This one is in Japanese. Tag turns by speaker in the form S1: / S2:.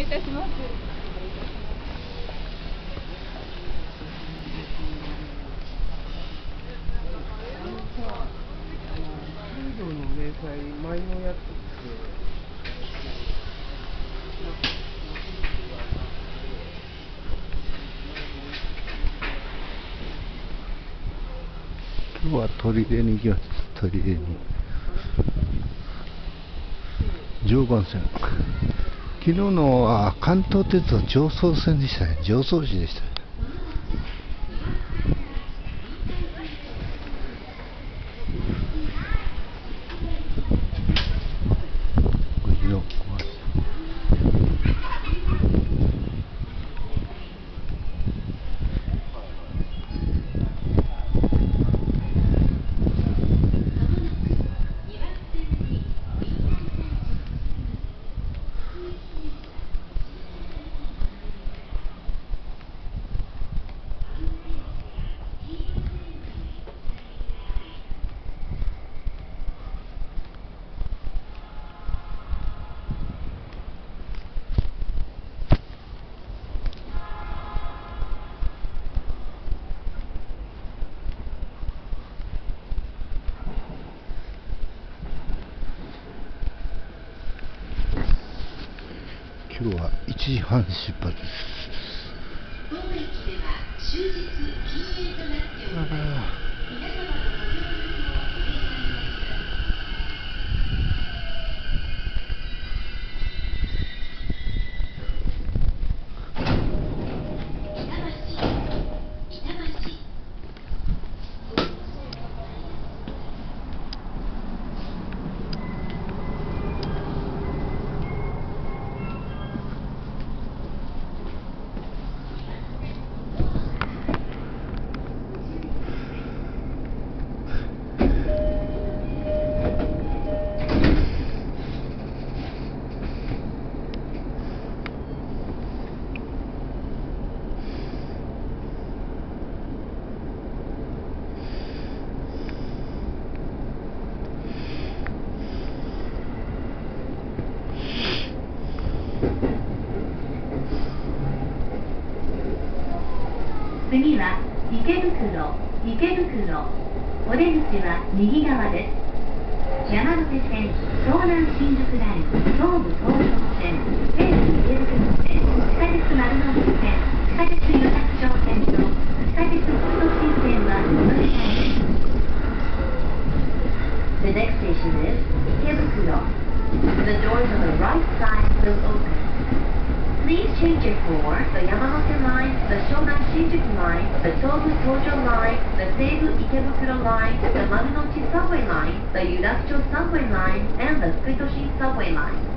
S1: いいたします。
S2: 給料の明細前のやつって
S3: 今日は砦に行きます。砦に。常磐線。昨日のは関東鉄道常総線でしたね。常総市でしたね。今日は1時半出発です
S4: 当駅では終日禁煙となっております。皆様次は池袋池袋お出口は右側です。山手線東南新宿ライン東武東上線西武池袋線地下鉄丸の内線地下鉄与田町線と地下鉄 the Yamanote Line, the Shonan Shinjuku Line, the Tobu Tojo Line, the Seibu Ikebukuro Line, the Marunouchi Subway Line, the Yurakucho Subway Line, and the Fukuitoshin Subway Line.